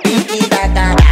Tiki taka.